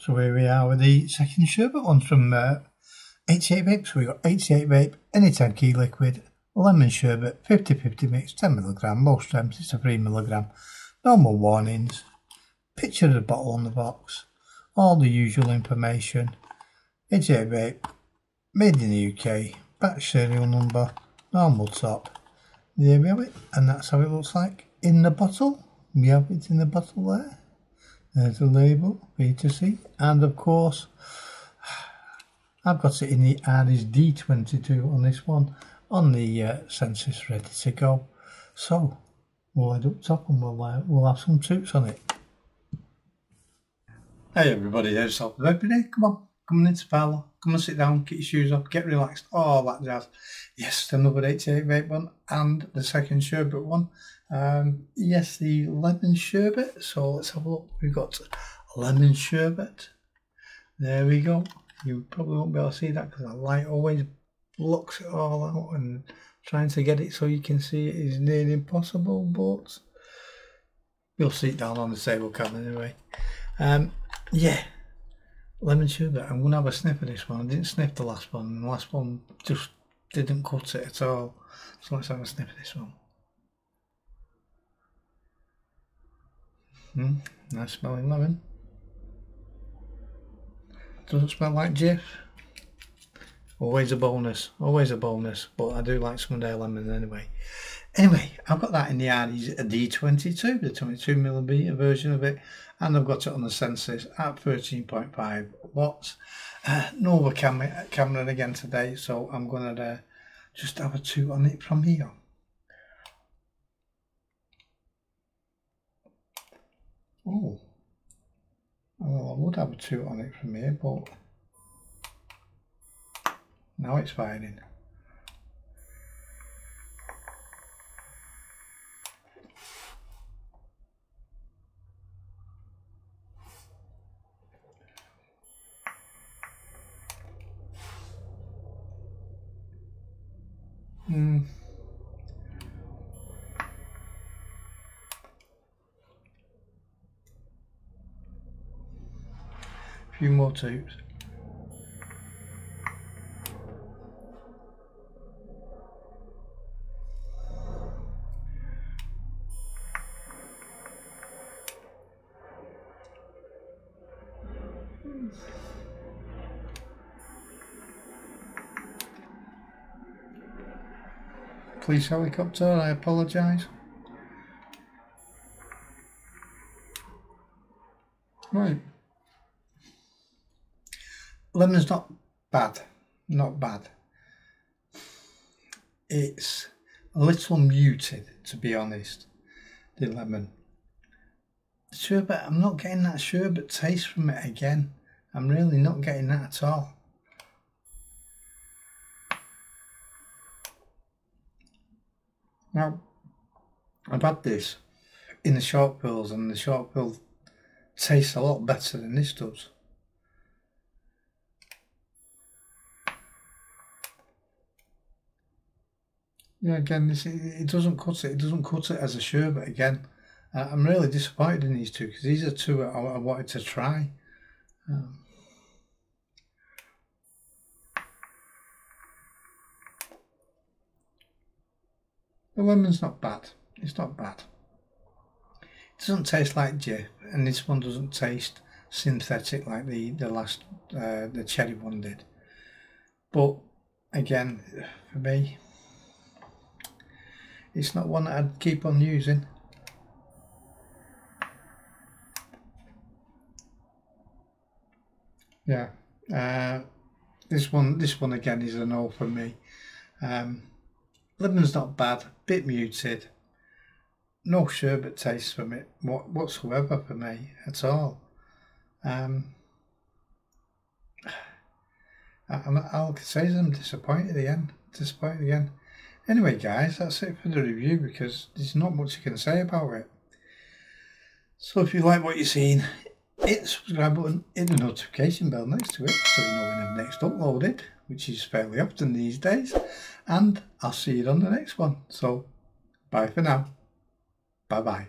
So here we are with the second sherbet ones from uh, 88 Vape. So we got 88 Vape, Any Tank E-Liquid, Lemon Sherbet, 50-50 mix, 10 milligram, low strength, it's a 3mg, normal warnings, picture of the bottle on the box, all the usual information, 88 Vape, made in the UK, batch serial number, normal top. There we have it, and that's how it looks like in the bottle. We have it in the bottle there. There's a label for you to see. And of course, I've got it in the Ares D22 on this one, on the uh, Sensis ready to go. So, we'll head up top and we'll, uh, we'll have some toots on it. Hey everybody, every day. Come on, come into the parlour. Come and sit down, get your shoes off, get relaxed, all that jazz. Yes, another 88 vape one and the second sherbet one. Um, yes, the lemon sherbet. So let's have a look. We've got lemon sherbet. There we go. You probably won't be able to see that because the light always blocks it all out and trying to get it so you can see it is nearly impossible, but you'll see it down on the table cam anyway. Um, yeah, lemon sherbet. I'm going to have a sniff of this one. I didn't sniff the last one. The last one just didn't cut it at all. So let's have a sniff of this one. Hmm, nice smelling lemon. Doesn't smell like Jif. Always a bonus, always a bonus, but I do like their lemon anyway. Anyway, I've got that in the Ares D22, the 22mm version of it, and I've got it on the Sensis at 13.5 watts. Uh, Nova camera, camera again today, so I'm going to uh, just have a two on it from here. Oh, well, I would have a two on it from here, but now it's firing. Hmm. Few more tubes. Police helicopter, I apologise. Right. Lemon's not bad, not bad. It's a little muted, to be honest, the lemon. Sherbet, I'm not getting that sherbet taste from it again. I'm really not getting that at all. Now, I've had this in the shortfills and the shortfill tastes a lot better than this does. Yeah, again, it doesn't cut it. It doesn't cut it as a sherbet again. Uh, I'm really disappointed in these two because these are two I, I wanted to try. Um, the lemon's not bad. It's not bad. It doesn't taste like Jif, and this one doesn't taste synthetic like the the last uh, the cherry one did. But again, for me, it's not one that I'd keep on using. Yeah, uh, this one, this one again is a no for me. Um, lemon's not bad, bit muted. No sherbet taste from it whatsoever for me at all. Um, I'll say I'm disappointed again. Disappointed again. Anyway, guys, that's it for the review because there's not much you can say about it. So if you like what you're seeing, hit the subscribe button, hit the notification bell next to it so you know when I'm next uploaded, which is fairly often these days. And I'll see you on the next one. So, bye for now. Bye-bye.